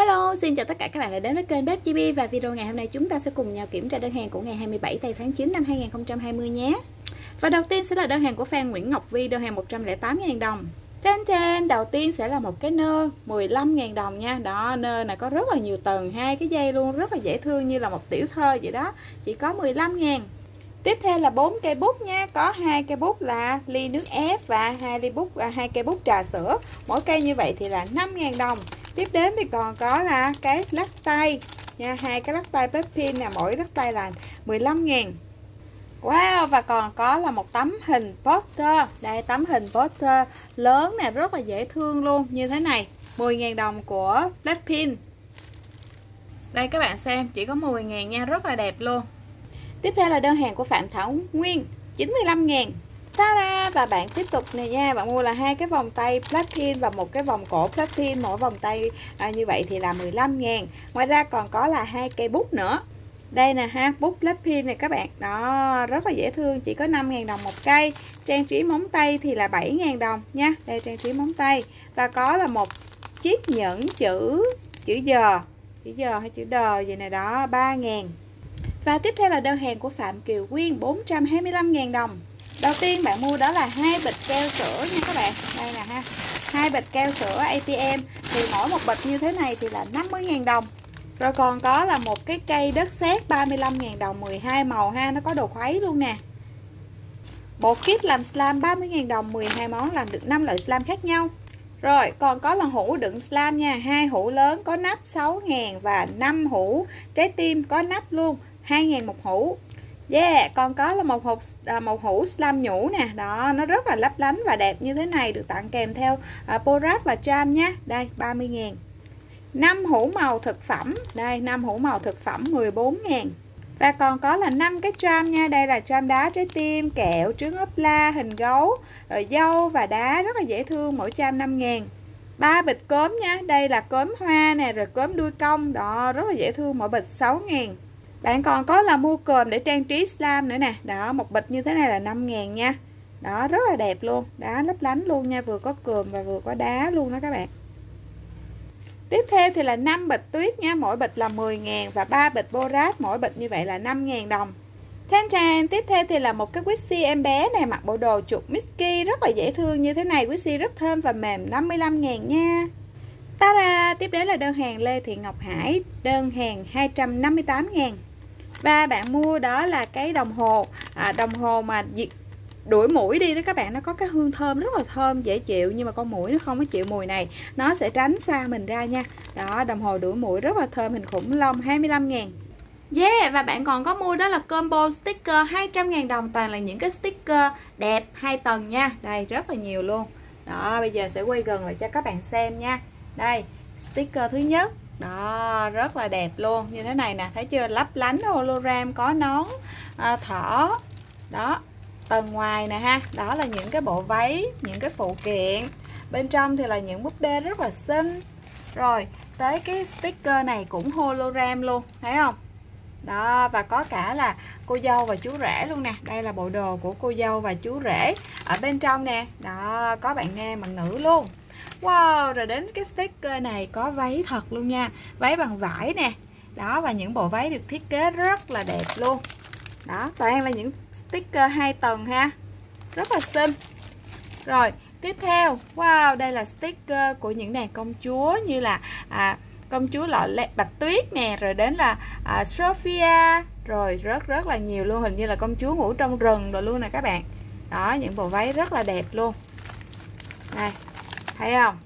Hello, xin chào tất cả các bạn đã đến với kênh Bếp Chibi và video ngày hôm nay chúng ta sẽ cùng nhau kiểm tra đơn hàng của ngày 27 tây tháng 9 năm 2020 nhé. Và đầu tiên sẽ là đơn hàng của fan Nguyễn Ngọc Vi, đơn hàng 108.000 đồng. Trên trên, đầu tiên sẽ là một cái nơ 15.000 đồng nha. Đó, nơ này có rất là nhiều tầng, hai cái dây luôn rất là dễ thương như là một tiểu thơ vậy đó. Chỉ có 15.000. Tiếp theo là bốn cây bút nha, có hai cây bút là ly nước ép và hai ly bút à, hai cây bút trà sữa. Mỗi cây như vậy thì là 5.000 đồng. Tiếp đến thì còn có là cái lắc tay nha. Hai cái lắc tay pin nè. Mỗi lắc tay là 15.000 Wow và còn có là một tấm hình poster. Đây tấm hình poster lớn nè rất là dễ thương luôn. Như thế này 10.000 đồng của Blackpink đây các bạn xem chỉ có 10.000 nha. Rất là đẹp luôn tiếp theo là đơn hàng của Phạm Thảo Nguyên 95 ngàn. Ta-da! Và bạn tiếp tục này nha. Bạn mua là hai cái vòng tay platin và một cái vòng cổ platin. Mỗi vòng tay à, như vậy thì là 15 ngàn. Ngoài ra còn có là hai cây bút nữa. Đây nè ha, bút platin này các bạn. Đó, rất là dễ thương Chỉ có 5.000 đồng một cây. Trang trí móng tay thì là 7.000 đồng nha. Đây trang trí móng tay. Và có là một chiếc nhẫn chữ chữ giờ Chữ giờ hay chữ đờ gì này đó 3.000 và tiếp theo là đơn hàng của Phạm Kiều Quyên 425.000 đồng. Đầu tiên bạn mua đó là hai bịch keo sữa nha các bạn. Đây nè ha, hai bịch keo sữa ATM thì mỗi một bịch như thế này thì là 50.000 đồng. Rồi còn có là một cái cây đất sét 35.000 đồng 12 màu ha, nó có đồ khuấy luôn nè. Bộ kit làm slam 30.000 đồng 12 món làm được 5 loại slam khác nhau. Rồi, còn có là hũ đựng slam nha, hai hũ lớn có nắp 6.000 và 5 hũ trái tim có nắp luôn. 2.000 một hũ Yeah, còn có là một hộp à, một hũ slam nhũ nè. Đó, nó rất là lấp lánh và đẹp như thế này được tặng kèm theo à, Porat và Charm nha Đây, 30 000 5 hũ màu thực phẩm. Đây, 5 hũ màu thực phẩm 14 000 Và còn có là 5 cái charm nha. Đây là charm đá trái tim, kẹo, trứng ốp la, hình gấu, rồi dâu và đá rất là dễ thương, mỗi charm 5 000 ba bịch cốm nha. Đây là cốm hoa nè, rồi cốm đuôi cong. Đó, rất là dễ thương, mỗi bịch 6 ngàn bạn còn có là mua cơm để trang trí slam nữa nè. Đó, một bịch như thế này là 5 ngàn nha. Đó, rất là đẹp luôn. Đá lấp lánh luôn nha. Vừa có cườm và vừa có đá luôn đó các bạn. Tiếp theo thì là 5 bịch tuyết nha. Mỗi bịch là 10 ngàn Và 3 bịch borat. Mỗi bịch như vậy là 5 ngàn đồng. Chan chan, Tiếp theo thì là một cái Wixi em bé này. Mặc bộ đồ chuột Mickey, Rất là dễ thương như thế này. Wixi rất thơm và mềm 55 ngàn nha. Tara Tiếp đến là đơn hàng Lê Thị Ngọc Hải. Đơn hàng 258 ngàn và bạn mua đó là cái đồng hồ à, đồng hồ mà đuổi mũi đi đó các bạn nó có cái hương thơm rất là thơm dễ chịu nhưng mà con mũi nó không có chịu mùi này. Nó sẽ tránh xa mình ra nha. Đó đồng hồ đuổi mũi rất là thơm hình khủng long 25 ngàn. Yeah và bạn còn có mua đó là combo sticker 200.000 đồng toàn là những cái sticker đẹp hai tầng nha. Đây rất là nhiều luôn. Đó bây giờ sẽ quay gần lại cho các bạn xem nha. Đây sticker thứ nhất đó rất là đẹp luôn. Như thế này nè thấy chưa? Lấp lánh hologram có nón à, thỏ. Đó tầng ngoài nè ha. Đó là những cái bộ váy những cái phụ kiện. Bên trong thì là những búp bê rất là xinh. Rồi tới cái sticker này cũng hologram luôn thấy không? Đó và có cả là cô dâu và chú rể luôn nè. Đây là bộ đồ của cô dâu và chú rể ở bên trong nè. Đó có bạn nam bạn nữ luôn. Wow, rồi đến cái sticker này có váy thật luôn nha. Váy bằng vải nè. Đó, và những bộ váy được thiết kế rất là đẹp luôn. Đó, toàn là những sticker hai tầng ha. Rất là xinh. Rồi, tiếp theo. Wow, đây là sticker của những nàng công chúa Như là à, công chúa lọ bạch tuyết nè Rồi đến là à, Sophia. Rồi rất rất là nhiều luôn. Hình như là công chúa ngủ trong rừng rồi luôn nè các bạn. Đó, những bộ váy rất là đẹp luôn. Này thấy không?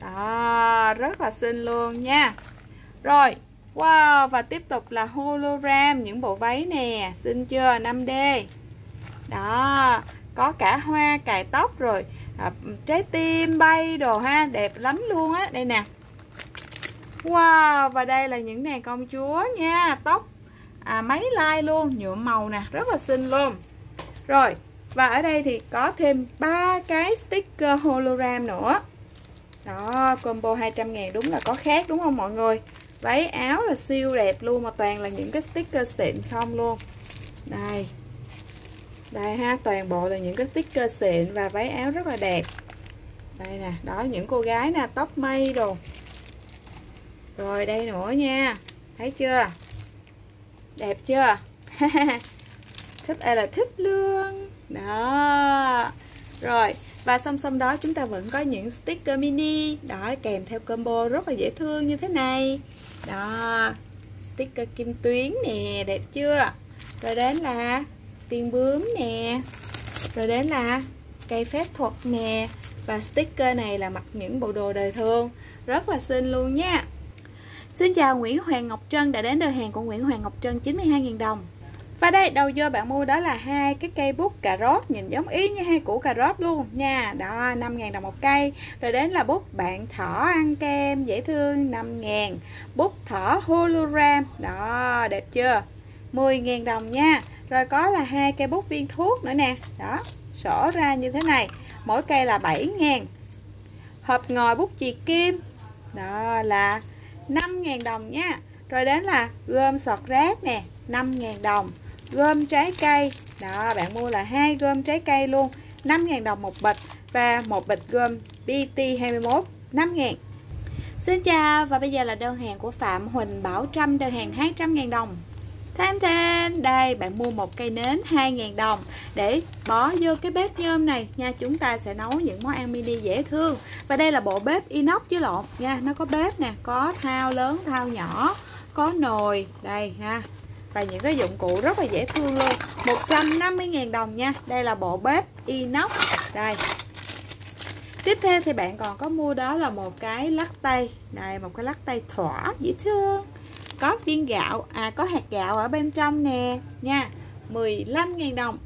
Đó rất là xinh luôn nha. Rồi wow và tiếp tục là hologram những bộ váy nè xinh chưa? 5D đó có cả hoa cài tóc rồi à, trái tim bay đồ ha đẹp lắm luôn á. Đây nè. Wow và đây là những nàng công chúa nha tóc à, mấy like luôn nhuộm màu nè rất là xinh luôn. Rồi và ở đây thì có thêm ba cái sticker hologram nữa. Đó, combo 200 ngàn đúng là có khác đúng không mọi người? Váy áo là siêu đẹp luôn mà toàn là những cái sticker xịn không luôn. Đây. Đây ha, toàn bộ là những cái sticker xịn và váy áo rất là đẹp. Đây nè, đó, những cô gái nè, tóc mây đồ. Rồi, đây nữa nha. Thấy chưa? Đẹp chưa? Thích ơi là thích luôn đó. Rồi, và song song đó chúng ta vẫn có những sticker mini. Đó, kèm theo combo rất là dễ thương như thế này. Đó, sticker kim tuyến nè, đẹp chưa? Rồi đến là tiên bướm nè. Rồi đến là cây phép thuật nè. Và sticker này là mặc những bộ đồ đời thường. Rất là xinh luôn nha. Xin chào Nguyễn Hoàng Ngọc Trân, đã đến đơn hàng của Nguyễn Hoàng Ngọc Trân 92.000 đồng và đây, đầu vô bạn mua đó là hai cái cây bút cà rốt, nhìn giống y như hai củ cà rốt luôn. Nha, đó 5.000 đồng một cây. Rồi đến là bút bạn thỏ ăn kem, dễ thương 5.000 bút thỏ hologram, đó, đẹp chưa? 10.000 đồng nha. Rồi có là hai cây bút viên thuốc nữa nè. Đó, sổ ra như thế này. Mỗi cây là 7.000 hộp ngòi bút chì kim, đó là 5.000 đồng nha. Rồi đến là gom sọt rác nè 5.000 đồng gom trái cây. Đó, bạn mua là hai gom trái cây luôn. 5.000 đồng một bịch và một bịch gom BT21 5.000 Xin chào và bây giờ là đơn hàng của Phạm Huỳnh Bảo Trâm, đơn hàng 200.000 đồng. Thanh thanh Đây, bạn mua một cây nến 2.000 đồng. Để bỏ vô cái bếp nhôm này, nha, Chúng ta sẽ nấu những món ăn mini dễ thương. Và đây là bộ bếp inox chứ lộn, nha, Nó có bếp nè, Có thao lớn, thao nhỏ, Có nồi, Đây, ha và những cái dụng cụ rất là dễ thương luôn. 150.000 đồng nha. Đây là bộ bếp inox. Đây. Tiếp theo thì bạn còn có mua đó là một cái lắc tay này một cái lắc tay thỏa dễ thương. Có viên gạo à có hạt gạo ở bên trong nè nha. 15.000 đồng.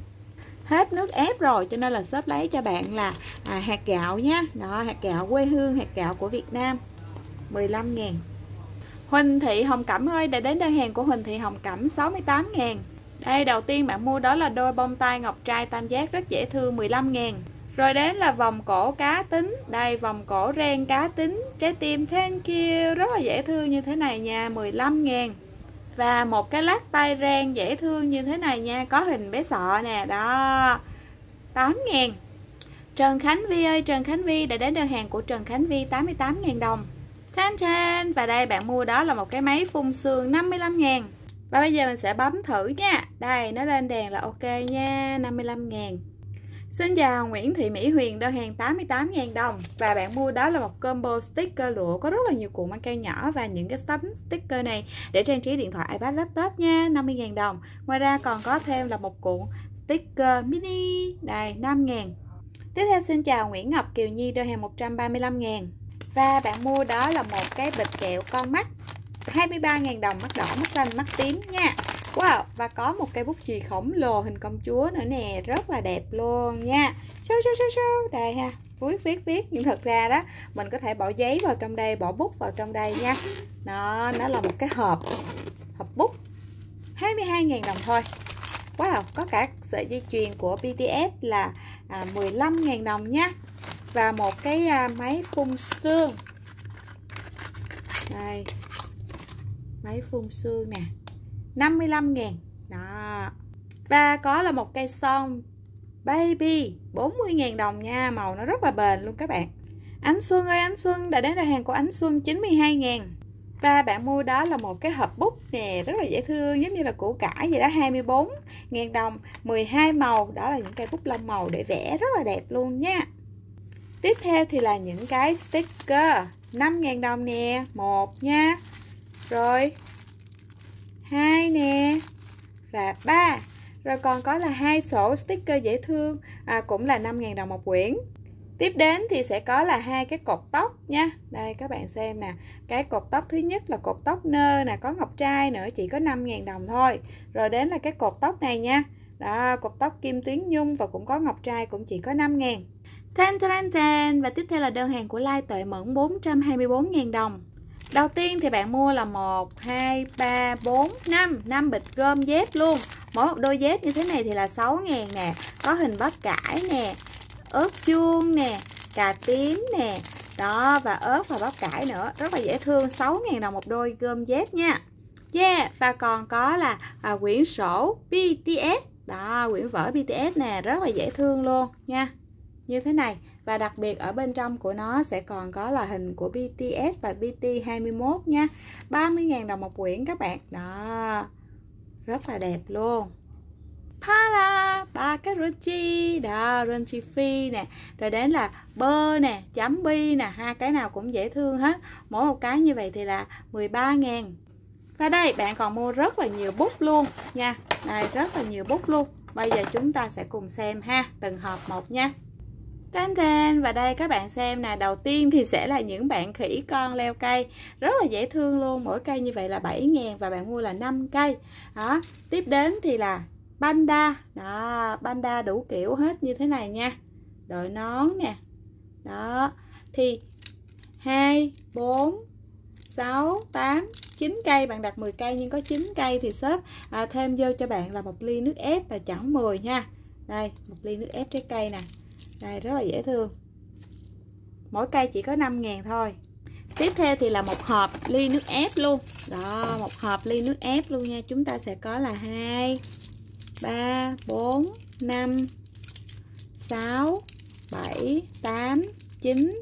Hết nước ép rồi cho nên là shop lấy cho bạn là à, hạt gạo nha. Đó hạt gạo quê hương hạt gạo của Việt Nam. 15 ngàn Huỳnh Thị Hồng Cẩm ơi đã đến đơn hàng của Huỳnh Thị Hồng Cẩm 68 ngàn. Đây, đầu tiên bạn mua đó là đôi bông tai ngọc trai tam giác rất dễ thương 15 ngàn. Rồi đến là vòng cổ cá tính. Đây, vòng cổ ren cá tính, Trái tim thank you, Rất là dễ thương như thế này nha 15 ngàn. Và một cái lát tay ren dễ thương như thế này nha, Có hình bé sọ nè, Đó 8 ngàn. Trần Khánh Vi ơi, Trần Khánh Vi đã đến đơn hàng của Trần Khánh Vi 88.000 đồng. Chan chan. Và đây, bạn mua đó là một cái máy phun sương 55 ngàn. Và bây giờ mình sẽ bấm thử nha. Đây, nó lên đèn là ok nha 55 ngàn. Xin chào Nguyễn Thị Mỹ Huyền, đơn hàng 88.000 đồng. Và bạn mua đó là một combo sticker lụa Có rất là nhiều cuộn băng keo nhỏ và những cái tấm sticker này Để trang trí điện thoại, iPad, laptop nha 50.000 đồng. Ngoài ra còn có thêm là một cuộn sticker mini. Đây 5.000 Tiếp theo xin chào Nguyễn Ngọc Kiều Nhi, đơn hàng 135 ngàn và bạn mua đó là một cái bịch kẹo con mắt. 23.000 đồng mắt đỏ, mắt xanh, mắt tím nha. Wow, và có một cây bút chì khổng lồ hình công chúa nữa nè Rất là đẹp luôn nha. Show, show, show, show. Đây ha, viết, viết, viết. Nhưng thật ra đó, mình có thể bỏ giấy vào trong đây Bỏ bút vào trong đây nha. Nó, nó là một cái hộp Hộp bút. 22.000 đồng thôi. Wow, có cả sợi dây chuyền của BTS là à, 15.000 đồng nha và một cái à, máy phun sương đây. Máy phun sương nè. 55 ngàn. Đó. Và có là một cây son. Baby 40 ngàn đồng nha. Màu nó rất là bền luôn các bạn. Ánh Xuân ơi, Ánh Xuân, đã đến ra hàng của Ánh Xuân 92 ngàn. Và bạn mua đó là một cái hộp bút nè, rất là dễ thương, giống như là củ cải vậy đó 24 ngàn đồng 12 màu. Đó là những cây bút lông màu để vẽ, rất là đẹp luôn nha. Tiếp theo thì là những cái sticker. 5.000 đồng nè một nha. Rồi hai nè Và ba. Rồi còn có là hai sổ sticker dễ thương à, Cũng là 5.000 đồng một quyển. Tiếp đến thì sẽ có là hai cái cột tóc nha. Đây các bạn xem nè. Cái cột tóc thứ nhất là cột tóc nơ nè Có ngọc trai nữa chỉ có 5.000 đồng thôi. Rồi đến là cái cột tóc này nha. Đó cột tóc kim tuyến nhung Và cũng có ngọc trai cũng chỉ có 5.000 Ten ten ten. Và tiếp theo là đơn hàng của Lai Tuệ Mẫn 424.000 đồng. Đầu tiên thì bạn mua là 1, 2, 3, 4, 5 5 bịch gom dép luôn. Mỗi một đôi dép như thế này thì là 6 ngàn nè. Có hình bắp cải nè ớt chuông nè Cà tím nè. Đó và ớt và bắp cải nữa. Rất là dễ thương. 6 ngàn đồng một đôi gom dép nha. Yeah Và còn có là à, quyển sổ BTS Đó quyển vở BTS nè. Rất là dễ thương luôn nha như thế này, và đặc biệt ở bên trong của nó sẽ còn có là hình của BTS và BT21 nha. 30.000 đồng một quyển các bạn. Đó, rất là đẹp luôn. Para, ba cái runchi đó runchi phi nè. Rồi đến là bơ nè, chấm bi nè. Hai cái nào cũng dễ thương hết. Mỗi một cái như vậy thì là 13 ngàn. Và đây, bạn còn mua rất là nhiều bút luôn nha. Này rất là nhiều bút luôn. Bây giờ chúng ta sẽ cùng xem ha. Từng hộp một nha. Tan tan và đây các bạn xem nè đầu tiên thì sẽ là những bạn khỉ con leo cây. Rất là dễ thương luôn mỗi cây như vậy là 7 ngàn và bạn mua là 5 cây. Đó tiếp đến thì là panda. Đó panda đủ kiểu hết như thế này nha. Đội nón nè. Đó thì 2 4 6 8 9 cây. Bạn đặt 10 cây nhưng có 9 cây thì shop à, thêm vô cho bạn là một ly nước ép là chẳng 10 nha. Đây một ly nước ép trái cây nè đây rất là dễ thương. Mỗi cây chỉ có 5 ngàn thôi. Tiếp theo thì là một hộp ly nước ép luôn. Đó, một hộp ly nước ép luôn nha. Chúng ta sẽ có là 2 3 4 5 6 7 8 9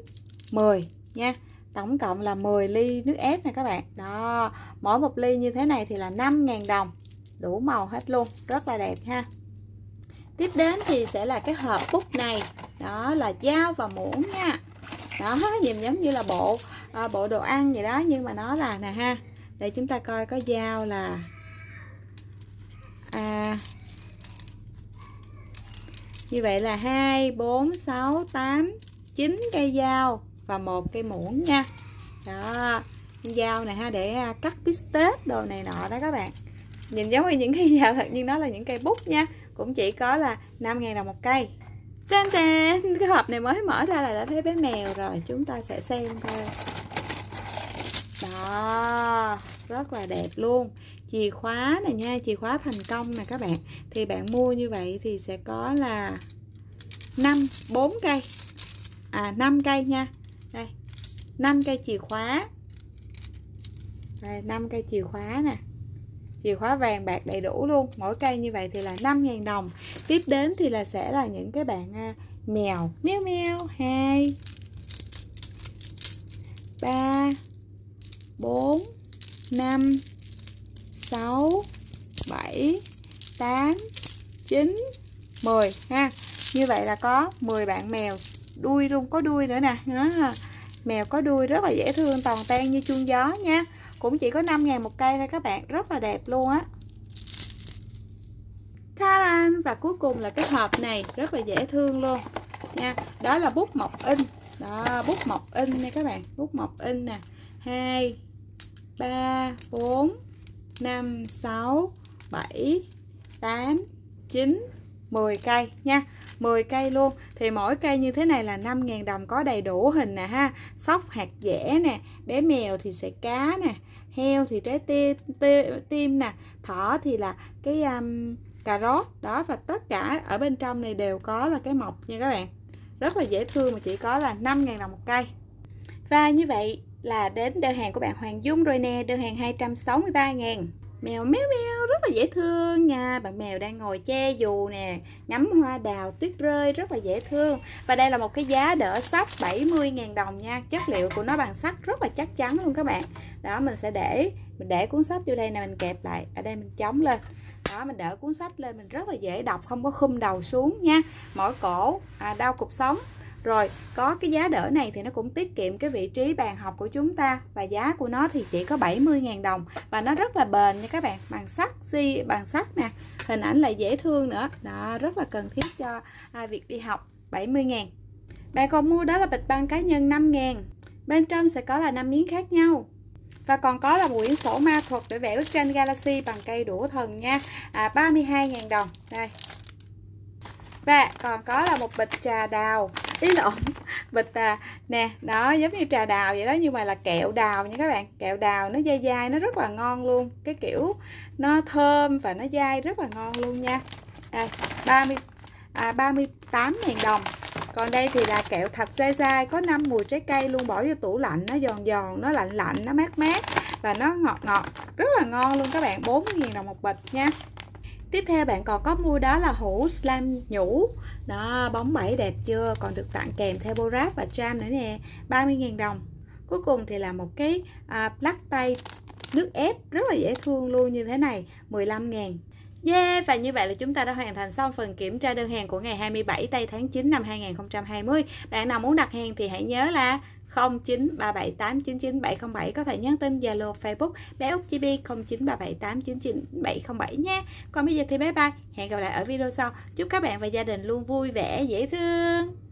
10 nha. Tổng cộng là 10 ly nước ép này các bạn. Đó, mỗi một ly như thế này thì là 5.000 đồng. Đủ màu hết luôn. Rất là đẹp ha. Tiếp đến thì sẽ là cái hộp bút này đó là dao và muỗng nha. Đó nhìn giống như là bộ à, bộ đồ ăn vậy đó nhưng mà nó là nè ha. Để chúng ta coi có dao là à, như vậy là 2 4 6 8 9 cây dao và một cây muỗng nha. Đó dao này ha để à, cắt bít tết đồ này nọ đó các bạn. Nhìn giống như những cây dao thật nhưng nó là những cây bút nha. Cũng chỉ có là 5.000 đồng một cây. Tên tên cái hộp này mới mở ra là đã thấy bé mèo rồi. Chúng ta sẽ xem thôi. Đó, rất là đẹp luôn. Chìa khóa này nha, chìa khóa thành công nè các bạn. Thì bạn mua như vậy thì sẽ có là 5 4 cây. À 5 cây nha. Đây 5 cây chìa khóa. Đây 5 cây chìa khóa nè chìa khóa vàng bạc đầy đủ luôn. Mỗi cây như vậy thì là 5.000 đồng. Tiếp đến thì là sẽ là những cái bạn à, mèo. Meo meo 2 3 4 5 6 7 8 9 10 ha. Như vậy là có 10 bạn mèo đuôi luôn. Có đuôi nữa nè. Nó mèo có đuôi rất là dễ thương, toàn tan như chuông gió nha cũng chỉ có 5 ngàn một cây thôi các bạn, rất là đẹp luôn á. Taran, và cuối cùng là cái hộp này, rất là dễ thương luôn. Nha, đó là bút mộc in. Đó, bút mộc in nha các bạn, bút mộc in nè. 2 3 4 5 6 7 8 9 10 cây nha 10 cây luôn. Thì mỗi cây như thế này là 5.000 đồng, có đầy đủ hình nè ha. Sóc hạt dẻ nè, bé mèo thì sẽ cá nè heo thì trái tim, tim nè thỏ thì là cái um, cà rốt. Đó và tất cả ở bên trong này đều có là cái mọc nha các bạn. Rất là dễ thương mà chỉ có là 5.000 đồng một cây. Và như vậy là đến đơn hàng của bạn Hoàng Dung rồi nè đơn hàng 263 ngàn mèo méo méo rất là dễ thương nha. Bạn mèo đang ngồi che dù nè ngắm hoa đào tuyết rơi rất là dễ thương. Và đây là một cái giá đỡ sách 70.000 đồng nha. Chất liệu của nó bằng sắt rất là chắc chắn luôn các bạn. Đó mình sẽ để mình để cuốn sách vô đây nè mình kẹp lại. Ở đây mình chống lên. Đó mình đỡ cuốn sách lên mình rất là dễ đọc không có khum đầu xuống nha. Mỏi cổ à, đau cục sống rồi có cái giá đỡ này thì nó cũng tiết kiệm cái vị trí bàn học của chúng ta và giá của nó thì chỉ có 70.000 đồng và nó rất là bền nha các bạn. Bằng sắt si bằng sắt nè hình ảnh lại dễ thương nữa. Đó rất là cần thiết cho à, việc đi học 70.000 bạn còn mua đó là bịch băng cá nhân 5.000 bên trong sẽ có là 5 miếng khác nhau. Và còn có là một quyển sổ ma thuật để vẽ bức tranh Galaxy bằng cây đũa thần nha. À, 32.000 đồng. Đây. Và còn có là một bịch trà đào ý lộn bịch à nè đó giống như trà đào vậy đó nhưng mà là kẹo đào nha các bạn. Kẹo đào nó dai dai nó rất là ngon luôn. Cái kiểu nó thơm và nó dai rất là ngon luôn nha. Đây 30 à, 38 ngàn đồng. Còn đây thì là kẹo thạch dai dai có 5 mùi trái cây luôn bỏ vô tủ lạnh nó giòn giòn nó lạnh lạnh nó mát mát và nó ngọt ngọt. Rất là ngon luôn các bạn 40 000 đồng một bịch nha. Tiếp theo bạn còn có mua đó là hũ slam nhũ. Đó bóng bẫy đẹp chưa? Còn được tặng kèm theo bô ráp và jam nữa nè. 30.000 đồng. Cuối cùng thì là một cái à, lắc tay nước ép rất là dễ thương luôn như thế này 15 ngàn Yeah, và như vậy là chúng ta đã hoàn thành xong phần kiểm tra đơn hàng của ngày 27 tây tháng 9 năm 2020. Bạn nào muốn đặt hàng thì hãy nhớ là 0937899707 có thể nhắn tin Zalo Facebook bé Úc Chibi 0937899707 nhé Còn bây giờ thì bye bye. Hẹn gặp lại ở video sau. Chúc các bạn và gia đình luôn vui vẻ, dễ thương.